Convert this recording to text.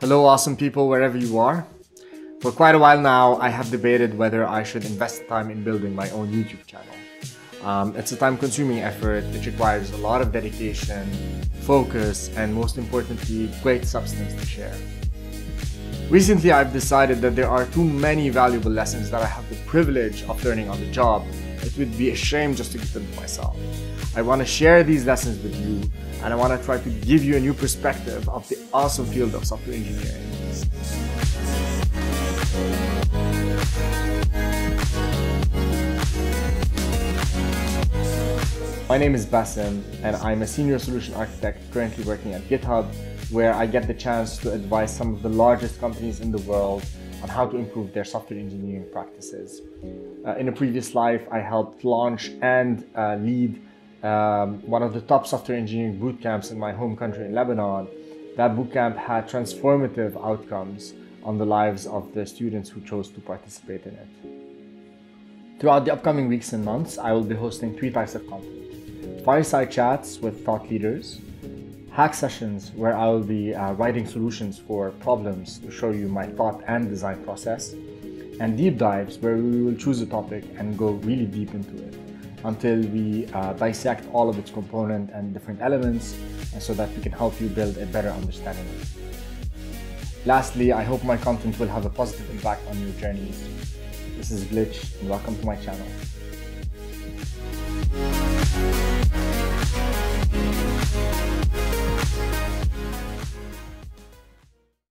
Hello, awesome people, wherever you are. For quite a while now, I have debated whether I should invest time in building my own YouTube channel. Um, it's a time consuming effort which requires a lot of dedication, focus, and most importantly, great substance to share. Recently, I've decided that there are too many valuable lessons that I have the privilege of learning on the job. It would be a shame just to keep them to myself. I want to share these lessons with you, and I want to try to give you a new perspective of the awesome field of software engineering. My name is Bassem, and I'm a senior solution architect currently working at GitHub, where I get the chance to advise some of the largest companies in the world on how to improve their software engineering practices. Uh, in a previous life, I helped launch and uh, lead um, one of the top software engineering boot camps in my home country in Lebanon. That boot camp had transformative outcomes on the lives of the students who chose to participate in it. Throughout the upcoming weeks and months, I will be hosting three types of content fireside chats with thought leaders, hack sessions where I will be uh, writing solutions for problems to show you my thought and design process, and deep dives where we will choose a topic and go really deep into it until we uh, dissect all of its components and different elements so that we can help you build a better understanding. Lastly, I hope my content will have a positive impact on your journeys. This is Glich and welcome to my channel.